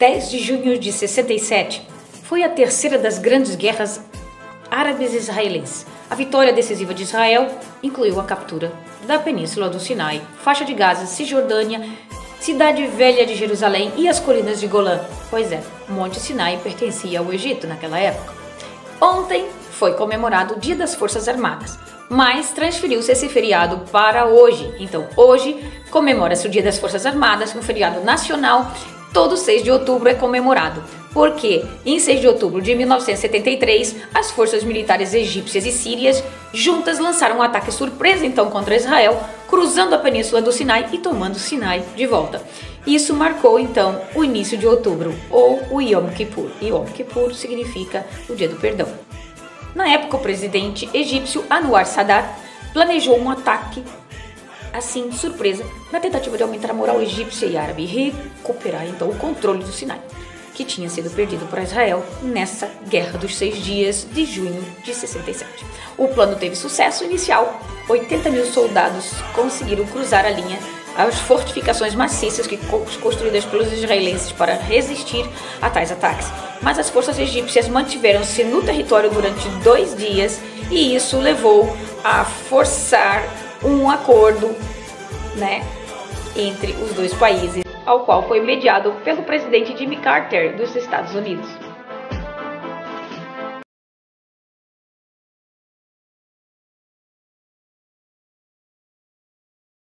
10 de junho de 67 foi a terceira das grandes guerras árabes israelenses. A vitória decisiva de Israel incluiu a captura da Península do Sinai, faixa de Gaza, Cisjordânia, Cidade Velha de Jerusalém e as colinas de Golã. Pois é, Monte Sinai pertencia ao Egito naquela época. Ontem foi comemorado o Dia das Forças Armadas, mas transferiu-se esse feriado para hoje. Então, hoje comemora-se o Dia das Forças Armadas, um feriado nacional todo 6 de outubro é comemorado, porque em 6 de outubro de 1973, as forças militares egípcias e sírias juntas lançaram um ataque surpresa então contra Israel, cruzando a península do Sinai e tomando Sinai de volta. Isso marcou então o início de outubro, ou o Yom Kippur. Yom Kippur significa o dia do perdão. Na época, o presidente egípcio Anwar Sadat planejou um ataque assim, surpresa, na tentativa de aumentar a moral egípcia e árabe e recuperar então o controle do Sinai, que tinha sido perdido por Israel nessa Guerra dos Seis Dias de junho de 67. O plano teve sucesso inicial, 80 mil soldados conseguiram cruzar a linha as fortificações maciças que construídas pelos israelenses para resistir a tais ataques. Mas as forças egípcias mantiveram-se no território durante dois dias e isso levou a forçar um acordo né, entre os dois países, ao qual foi mediado pelo presidente Jimmy Carter dos Estados Unidos.